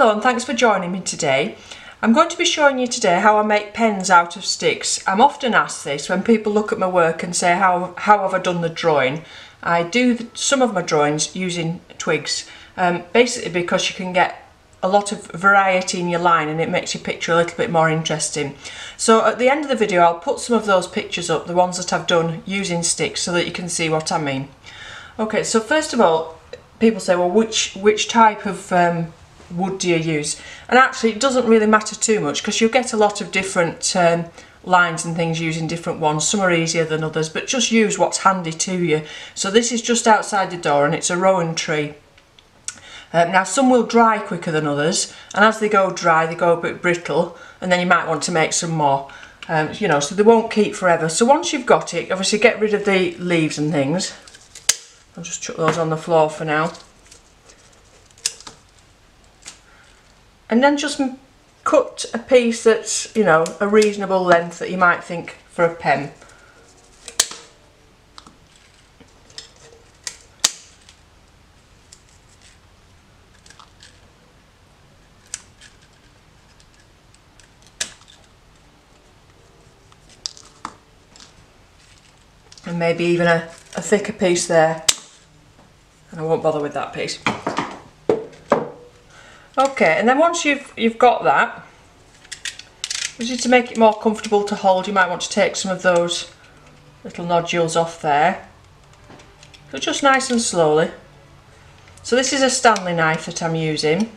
Hello and thanks for joining me today. I'm going to be showing you today how I make pens out of sticks. I'm often asked this when people look at my work and say how, how have I done the drawing. I do the, some of my drawings using twigs um, basically because you can get a lot of variety in your line and it makes your picture a little bit more interesting. So at the end of the video I'll put some of those pictures up, the ones that I've done using sticks so that you can see what I mean. Okay so first of all people say well which which type of um, wood do you use? And actually it doesn't really matter too much because you'll get a lot of different um, lines and things using different ones. Some are easier than others, but just use what's handy to you. So this is just outside the door and it's a rowan tree. Um, now some will dry quicker than others and as they go dry they go a bit brittle and then you might want to make some more. Um, you know, so they won't keep forever. So once you've got it, obviously get rid of the leaves and things. I'll just chuck those on the floor for now. And then just cut a piece that's you know a reasonable length that you might think for a pen. And maybe even a, a thicker piece there. And I won't bother with that piece Okay, and then once you've you've got that, just to make it more comfortable to hold, you might want to take some of those little nodules off there. So just nice and slowly. So this is a Stanley knife that I'm using.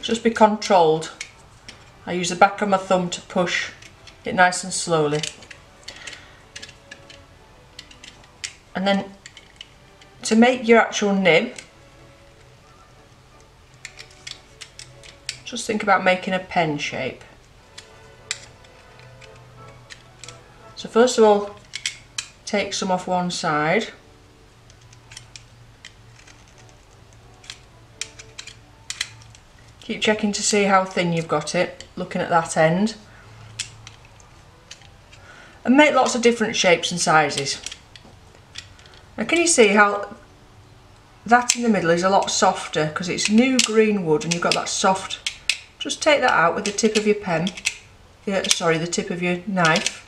just be controlled. I use the back of my thumb to push it nice and slowly. And then to make your actual nib, just think about making a pen shape. So first of all, take some off one side. Keep checking to see how thin you've got it, looking at that end. And make lots of different shapes and sizes. Now can you see how that in the middle is a lot softer because it's new green wood and you've got that soft just take that out with the tip of your pen, yeah, sorry, the tip of your knife.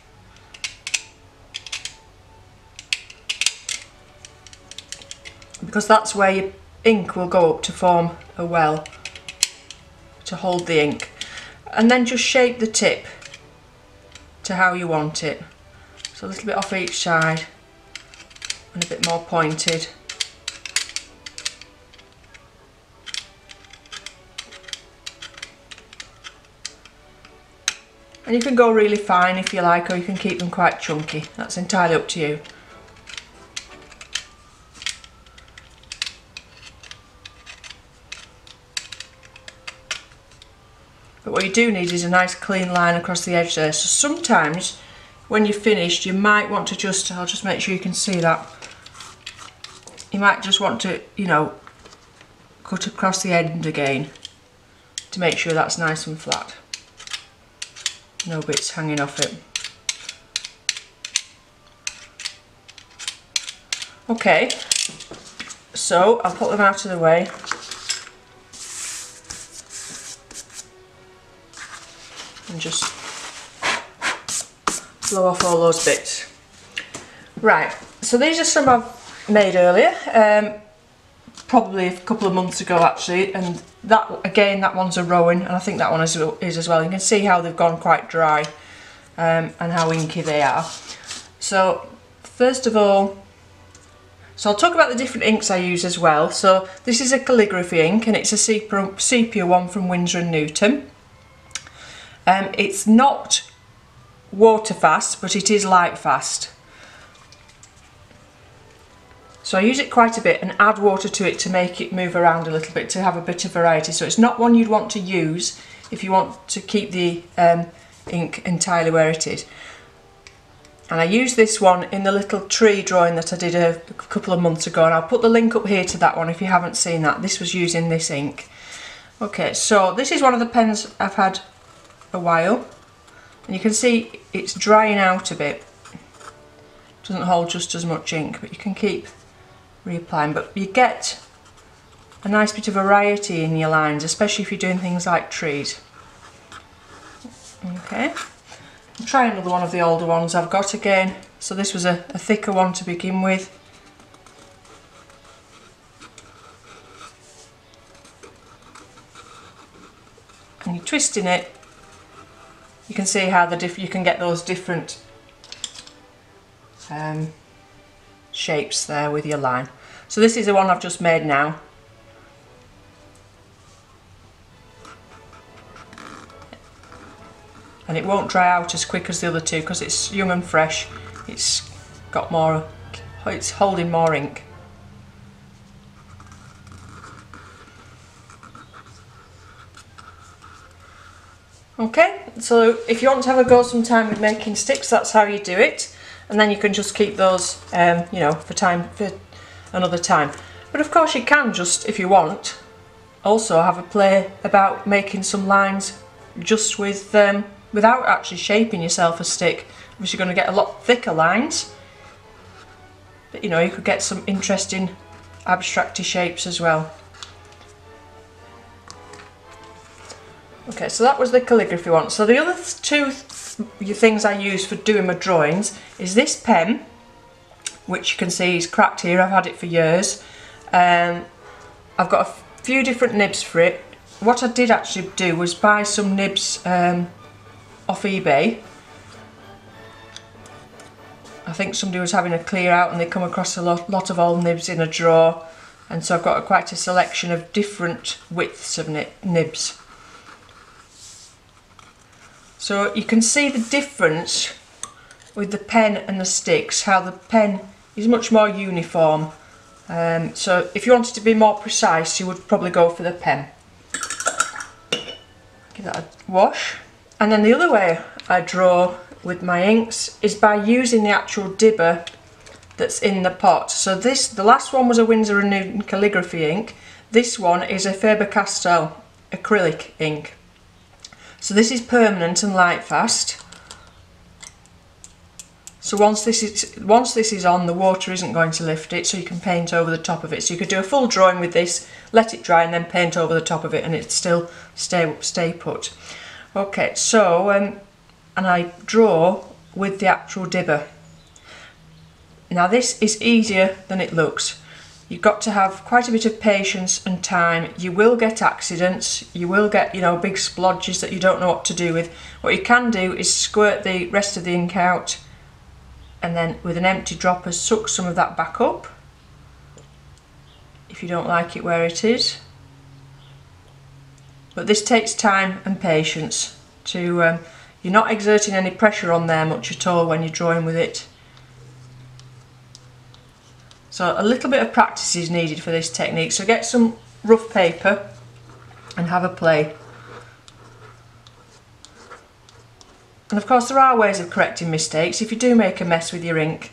Because that's where your ink will go up to form a well, to hold the ink. And then just shape the tip to how you want it. So a little bit off each side and a bit more pointed. And you can go really fine if you like or you can keep them quite chunky. That's entirely up to you. But what you do need is a nice clean line across the edge there. So sometimes when you're finished you might want to just, I'll just make sure you can see that. You might just want to, you know, cut across the end again to make sure that's nice and flat no bits hanging off it. Okay, so I'll put them out of the way. And just blow off all those bits. Right, so these are some I've made earlier. Um, probably a couple of months ago actually and that again that one's a Rowan and I think that one is, is as well. You can see how they've gone quite dry um, and how inky they are. So first of all so I'll talk about the different inks I use as well. So this is a calligraphy ink and it's a sepia, one from Winsor & Newton. Um, it's not water fast but it is light fast so I use it quite a bit and add water to it to make it move around a little bit to have a bit of variety. So it's not one you'd want to use if you want to keep the um, ink entirely where it is. And I used this one in the little tree drawing that I did a, couple of months ago and I'll put the link up here to that one if you haven't seen that. This was using this ink. Okay, so this is one of the pens I've had a while and you can see it's drying out a bit. It doesn't hold just as much ink but you can keep reapplying but you get a nice bit of variety in your lines, especially if you're doing things like trees. Okay, I'll try another one of the older ones I've got again. So this was a, a thicker one to begin with. And you're twisting it, you can see how the diff you can get those different um, shapes there with your line. So this is the one I've just made now. and it won't dry out as quick as the other two because it's young and fresh it's got more it's holding more ink okay so if you want to have a go sometime with making sticks that's how you do it and then you can just keep those um, you know for time for another time. But of course you can just if you want also have a play about making some lines just with um, without actually shaping yourself a stick. Because you're going to get a lot thicker lines. But you know you could get some interesting abstracty shapes as well. Okay so that was the calligraphy one. So the other two things I use for doing my drawings is this pen which you can see is cracked here I've had it for years um, I've got a few different nibs for it what I did actually do was buy some nibs um, off eBay. I think somebody was having a clear out and they come across a lot, lot of old nibs in a drawer and so I've got a, quite a selection of different widths of nibs. So you can see the difference with the pen and the sticks, how the pen is much more uniform. Um, so if you wanted to be more precise, you would probably go for the pen. Give that a wash. And then the other way I draw with my inks is by using the actual dibber that's in the pot. So this, the last one was a Winsor & Newton calligraphy ink. This one is a Faber-Castell acrylic ink. So this is permanent and light fast. So once this is once this is on, the water isn't going to lift it, so you can paint over the top of it. So you could do a full drawing with this, let it dry, and then paint over the top of it, and it still stay stay put. Okay, so, um, and I draw with the actual dibber. Now this is easier than it looks. You've got to have quite a bit of patience and time. You will get accidents, you will get, you know, big splodges that you don't know what to do with. What you can do is squirt the rest of the ink out and then with an empty dropper suck some of that back up if you don't like it where it is but this takes time and patience to um, you're not exerting any pressure on there much at all when you're drawing with it so a little bit of practice is needed for this technique so get some rough paper and have a play and of course there are ways of correcting mistakes if you do make a mess with your ink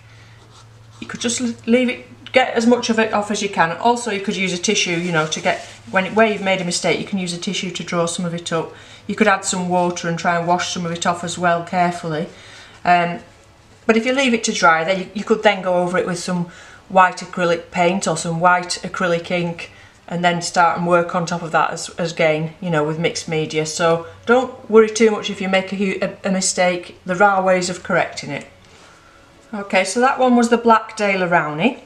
you could just leave it get as much of it off as you can. Also, you could use a tissue, you know, to get, when where you've made a mistake, you can use a tissue to draw some of it up. You could add some water and try and wash some of it off as well, carefully. Um, but if you leave it to dry, then you, you could then go over it with some white acrylic paint or some white acrylic ink and then start and work on top of that as, as you know, with mixed media. So don't worry too much if you make a, a, a mistake. There are ways of correcting it. Okay, so that one was the Black Daler-Rowney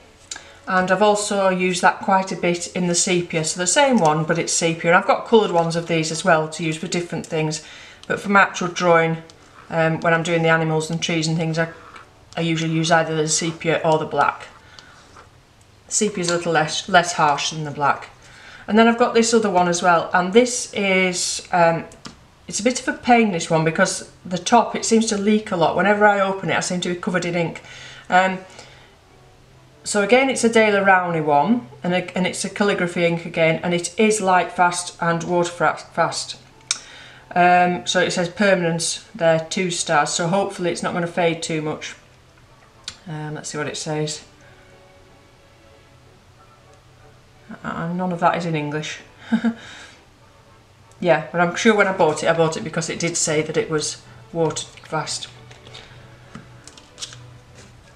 and I've also used that quite a bit in the sepia so the same one but it's sepia and I've got coloured ones of these as well to use for different things but for my actual drawing um, when I'm doing the animals and trees and things I, I usually use either the sepia or the black sepia is a little less less harsh than the black and then I've got this other one as well and this is um, it's a bit of a pain this one because the top it seems to leak a lot whenever I open it I seem to be covered in ink um, so again, it's a Daler-Rowney one, and, a, and it's a calligraphy ink again, and it is light fast and water fast. Um, so it says permanence there, two stars, so hopefully it's not going to fade too much. Um, let's see what it says. Uh, none of that is in English. yeah, but I'm sure when I bought it, I bought it because it did say that it was water fast.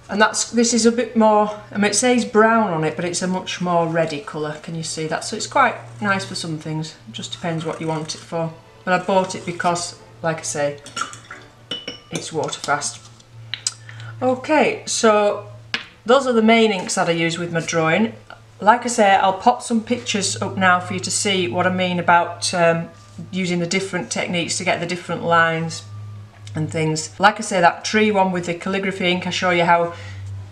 and that's this is a bit more I mean it says brown on it but it's a much more reddy colour. Can you see that? So it's quite nice for some things. It just depends what you want it for. But I bought it because like I say it's water fast okay so those are the main inks that I use with my drawing like I say I'll pop some pictures up now for you to see what I mean about um, using the different techniques to get the different lines and things. Like I say, that tree one with the calligraphy ink, I show you how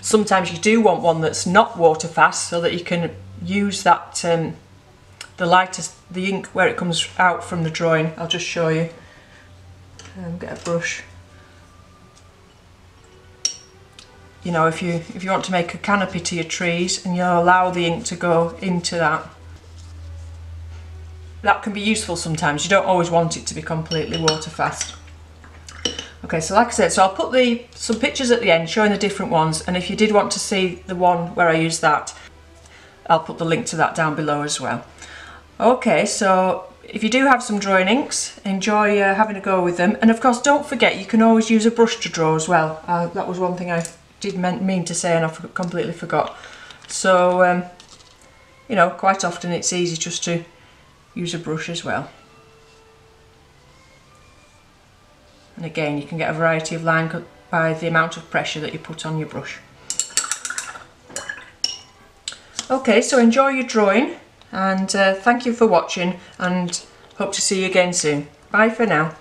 sometimes you do want one that's not water fast so that you can use that, um, the lightest, the ink where it comes out from the drawing. I'll just show you. Um, get a brush. You know, if you if you want to make a canopy to your trees and you allow the ink to go into that, that can be useful sometimes. You don't always want it to be completely water fast. Okay, so like I said, so I'll put the some pictures at the end showing the different ones, and if you did want to see the one where I use that, I'll put the link to that down below as well. Okay, so if you do have some drawing inks, enjoy uh, having a go with them. And of course, don't forget, you can always use a brush to draw as well. Uh, that was one thing I did mean to say and I completely forgot. So, um, you know, quite often it's easy just to use a brush as well. And again, you can get a variety of line by the amount of pressure that you put on your brush. Okay, so enjoy your drawing and uh, thank you for watching and hope to see you again soon. Bye for now.